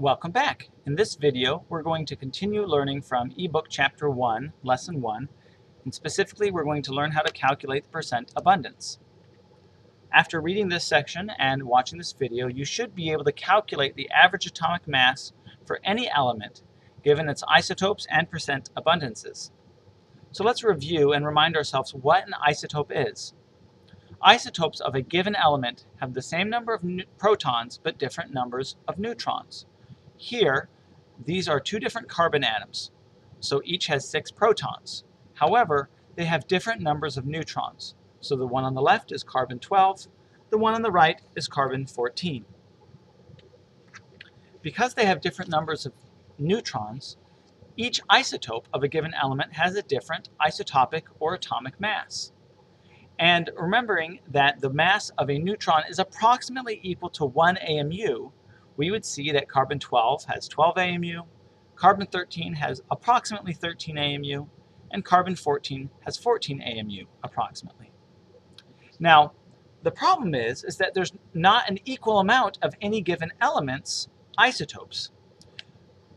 Welcome back. In this video, we're going to continue learning from ebook chapter 1, lesson 1, and specifically we're going to learn how to calculate the percent abundance. After reading this section and watching this video, you should be able to calculate the average atomic mass for any element given its isotopes and percent abundances. So let's review and remind ourselves what an isotope is. Isotopes of a given element have the same number of protons but different numbers of neutrons. Here, these are two different carbon atoms, so each has six protons. However, they have different numbers of neutrons. So the one on the left is carbon 12, the one on the right is carbon 14. Because they have different numbers of neutrons, each isotope of a given element has a different isotopic or atomic mass. And remembering that the mass of a neutron is approximately equal to 1 AMU, we would see that carbon 12 has 12 AMU, carbon 13 has approximately 13 AMU, and carbon 14 has 14 AMU approximately. Now, the problem is, is that there's not an equal amount of any given element's isotopes.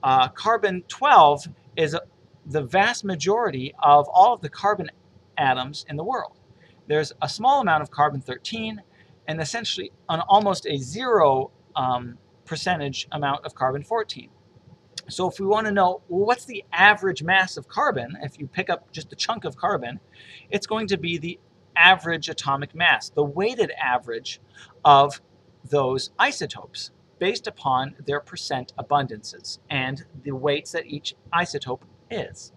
Uh, carbon 12 is the vast majority of all of the carbon atoms in the world. There's a small amount of carbon 13 and essentially an almost a zero um, percentage amount of carbon 14. So if we want to know well, what's the average mass of carbon, if you pick up just a chunk of carbon, it's going to be the average atomic mass, the weighted average of those isotopes based upon their percent abundances and the weights that each isotope is.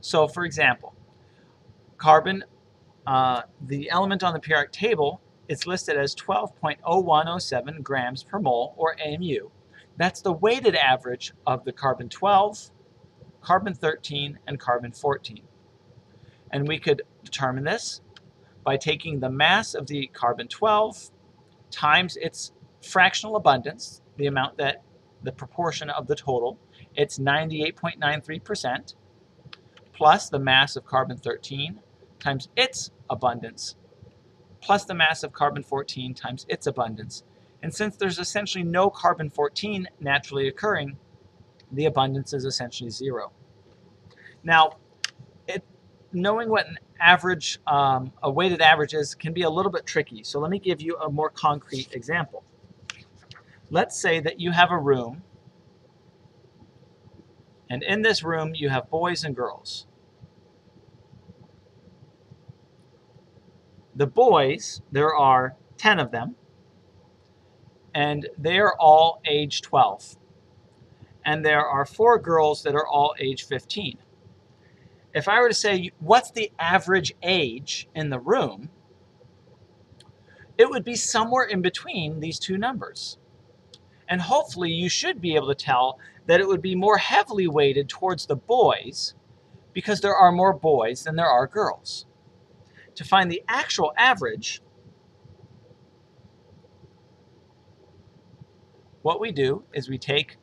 So for example, carbon, uh, the element on the periodic table it's listed as 12.0107 grams per mole, or AMU. That's the weighted average of the carbon 12, carbon 13, and carbon 14. And we could determine this by taking the mass of the carbon 12 times its fractional abundance, the amount that the proportion of the total, it's 98.93%, plus the mass of carbon 13 times its abundance, plus the mass of carbon-14 times its abundance. And since there's essentially no carbon-14 naturally occurring, the abundance is essentially zero. Now, it, knowing what an average, um, a weighted average is can be a little bit tricky. So let me give you a more concrete example. Let's say that you have a room, and in this room you have boys and girls. The boys, there are 10 of them, and they are all age 12. And there are four girls that are all age 15. If I were to say, what's the average age in the room, it would be somewhere in between these two numbers. And hopefully you should be able to tell that it would be more heavily weighted towards the boys because there are more boys than there are girls to find the actual average, what we do is we take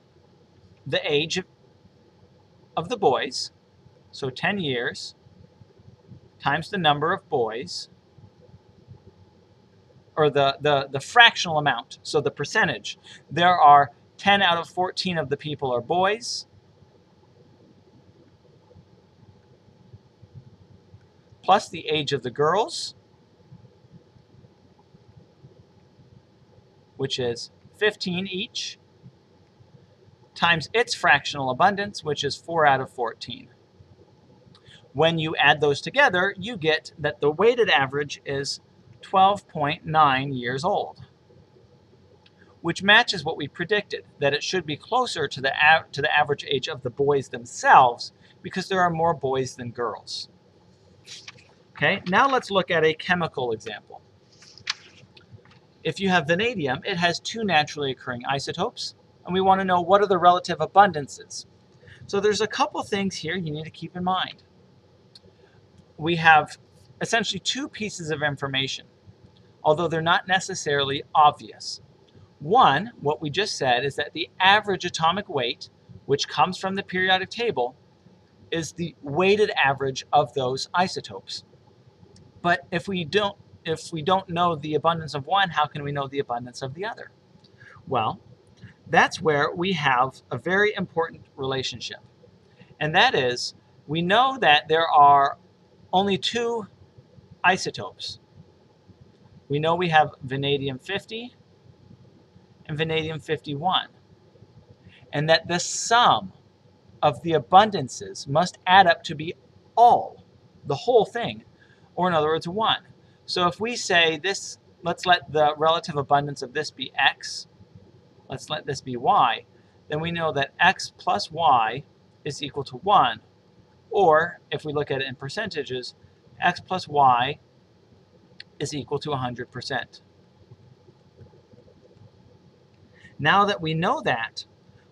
the age of the boys, so 10 years, times the number of boys, or the, the, the fractional amount, so the percentage. There are 10 out of 14 of the people are boys, plus the age of the girls, which is 15 each, times its fractional abundance, which is 4 out of 14. When you add those together, you get that the weighted average is 12.9 years old, which matches what we predicted, that it should be closer to the, to the average age of the boys themselves because there are more boys than girls. Okay, now let's look at a chemical example. If you have vanadium, it has two naturally occurring isotopes, and we want to know what are the relative abundances. So there's a couple things here you need to keep in mind. We have essentially two pieces of information, although they're not necessarily obvious. One, what we just said, is that the average atomic weight, which comes from the periodic table, is the weighted average of those isotopes. But if we don't if we don't know the abundance of one, how can we know the abundance of the other? Well, that's where we have a very important relationship. And that is, we know that there are only two isotopes. We know we have vanadium 50 and vanadium 51. And that the sum of the abundances must add up to be all, the whole thing, or in other words, 1. So if we say this, let's let the relative abundance of this be x, let's let this be y, then we know that x plus y is equal to 1. Or, if we look at it in percentages, x plus y is equal to 100%. Now that we know that,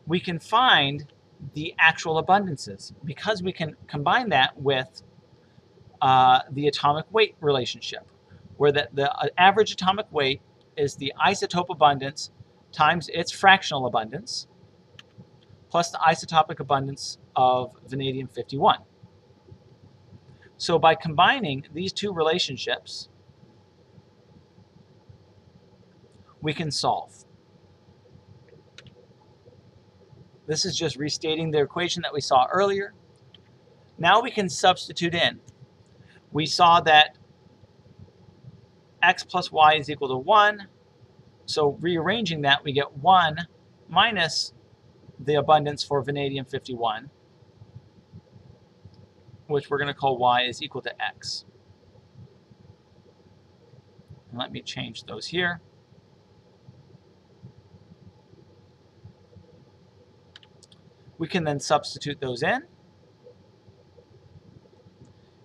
we can find the actual abundances because we can combine that with uh, the atomic weight relationship, where the, the uh, average atomic weight is the isotope abundance times its fractional abundance plus the isotopic abundance of vanadium 51. So by combining these two relationships, we can solve. This is just restating the equation that we saw earlier. Now we can substitute in. We saw that x plus y is equal to 1. So rearranging that, we get 1 minus the abundance for vanadium 51, which we're going to call y is equal to x. And let me change those here. We can then substitute those in.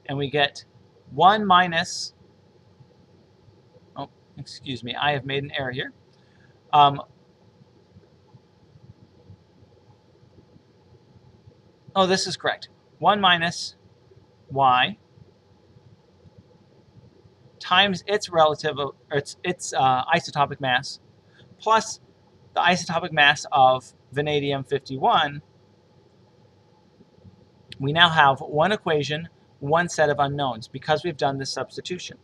And we get 1 minus, oh, excuse me, I have made an error here. Um, oh, this is correct. 1 minus y times its relative, or its, its uh, isotopic mass, plus the isotopic mass of vanadium 51 we now have one equation, one set of unknowns because we've done this substitution.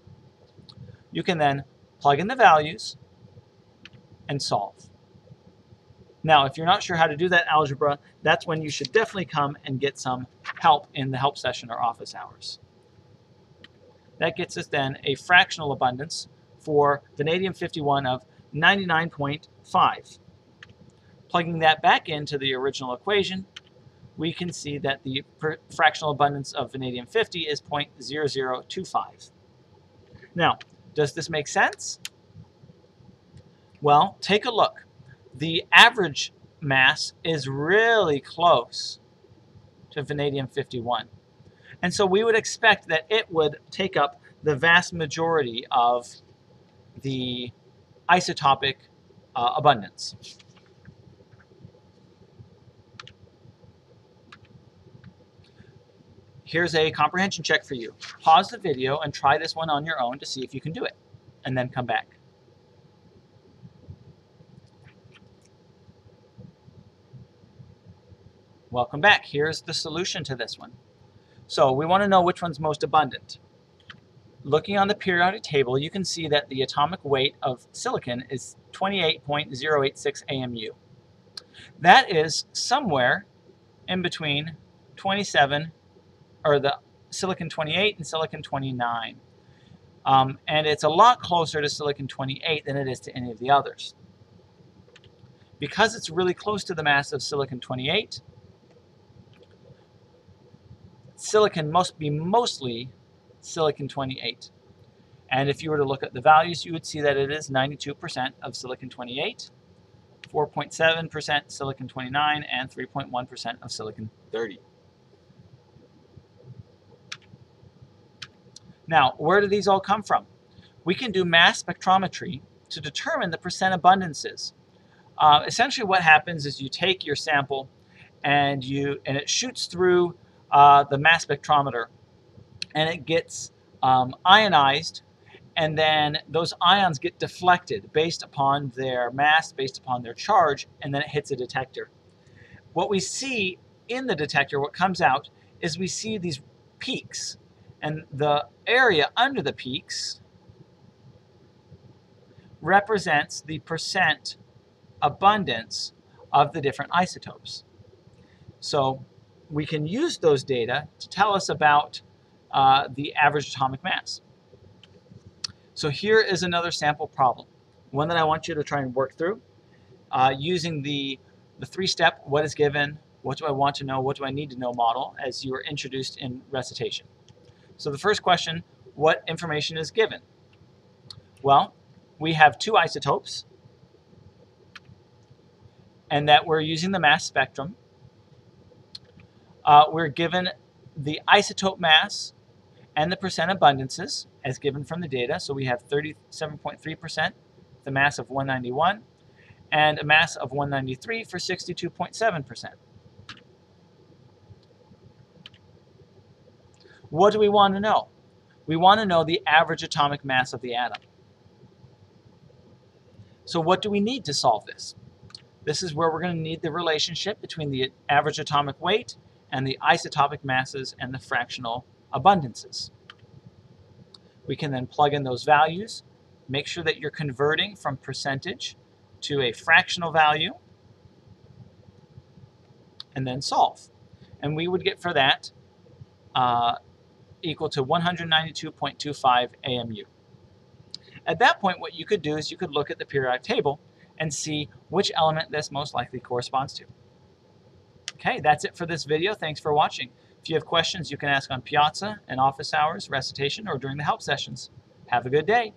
You can then plug in the values and solve. Now, if you're not sure how to do that algebra, that's when you should definitely come and get some help in the help session or office hours. That gets us then a fractional abundance for vanadium 51 of 99.5. Plugging that back into the original equation, we can see that the fractional abundance of vanadium 50 is 0.0025. Now, does this make sense? Well, take a look. The average mass is really close to vanadium 51. And so we would expect that it would take up the vast majority of the isotopic uh, abundance. Here's a comprehension check for you. Pause the video and try this one on your own to see if you can do it, and then come back. Welcome back. Here's the solution to this one. So we want to know which one's most abundant. Looking on the periodic table, you can see that the atomic weight of silicon is 28.086 AMU. That is somewhere in between 27 or the silicon 28 and silicon 29. Um, and it's a lot closer to silicon 28 than it is to any of the others. Because it's really close to the mass of silicon 28, silicon must be mostly silicon 28. And if you were to look at the values, you would see that it is 92% of silicon 28, 4.7% silicon 29, and 3.1% of silicon 30. Now, where do these all come from? We can do mass spectrometry to determine the percent abundances. Uh, essentially what happens is you take your sample and you and it shoots through uh, the mass spectrometer and it gets um, ionized and then those ions get deflected based upon their mass, based upon their charge, and then it hits a detector. What we see in the detector, what comes out, is we see these peaks and the area under the peaks represents the percent abundance of the different isotopes. So we can use those data to tell us about uh, the average atomic mass. So here is another sample problem, one that I want you to try and work through uh, using the, the three-step what is given, what do I want to know, what do I need to know model as you are introduced in recitation. So the first question, what information is given? Well, we have two isotopes and that we're using the mass spectrum. Uh, we're given the isotope mass and the percent abundances as given from the data. So we have 37.3%, the mass of 191, and a mass of 193 for 62.7%. What do we want to know? We want to know the average atomic mass of the atom. So what do we need to solve this? This is where we're going to need the relationship between the average atomic weight and the isotopic masses and the fractional abundances. We can then plug in those values, make sure that you're converting from percentage to a fractional value, and then solve. And we would get for that uh, equal to 192.25 AMU. At that point, what you could do is you could look at the periodic table and see which element this most likely corresponds to. Okay, that's it for this video. Thanks for watching. If you have questions, you can ask on Piazza and office hours, recitation, or during the help sessions. Have a good day.